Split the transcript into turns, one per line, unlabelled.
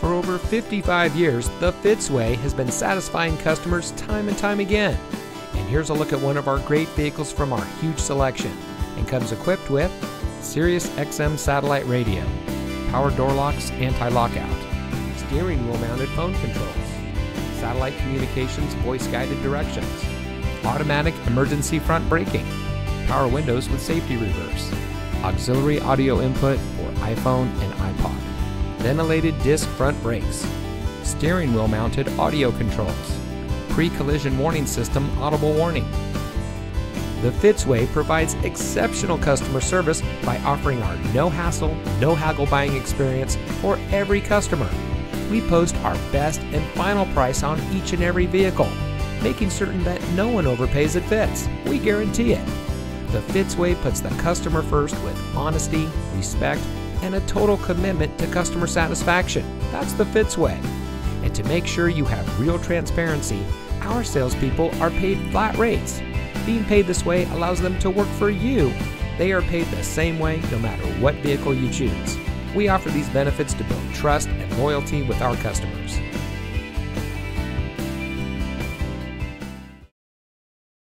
For over 55 years, the Fitzway has been satisfying customers time and time again. And here's a look at one of our great vehicles from our huge selection and comes equipped with Sirius XM satellite radio, power door locks, anti-lockout, steering wheel mounted phone controls, satellite communications voice guided directions, automatic emergency front braking, power windows with safety reverse, auxiliary audio input for iPhone and ventilated disc front brakes, steering wheel mounted audio controls, pre collision warning system audible warning. The Fitzway provides exceptional customer service by offering our no hassle, no haggle buying experience for every customer. We post our best and final price on each and every vehicle, making certain that no one overpays at Fitz. We guarantee it. The Fitzway puts the customer first with honesty, respect, and a total commitment to customer satisfaction. That's the Fitz way. And to make sure you have real transparency, our salespeople are paid flat rates. Being paid this way allows them to work for you. They are paid the same way no matter what vehicle you choose. We offer these benefits to build trust and loyalty with our customers.